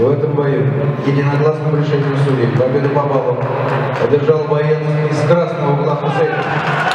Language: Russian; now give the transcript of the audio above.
В этом бою единогласным решением судей победу по баллу одержал боец из красного угла Хусейн.